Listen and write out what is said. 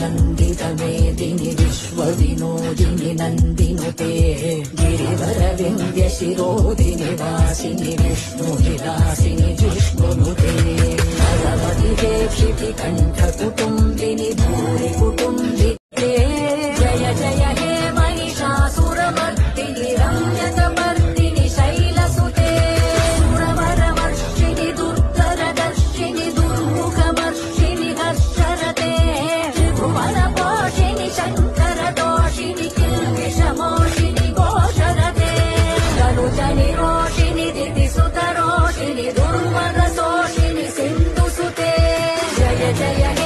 मेदिनि विश्वविनोदिनि नन्दिनुते गिरिवरविन्द्यशिरोदिनि वासिनि विष्णुविलासिनि जिष्णुनुते भगवति क्षिति कण्ठकुटुम्बिनि ोषिनि दिति सुरोषिनि दुर्वोषिनि सिन्धुसुते। जय जय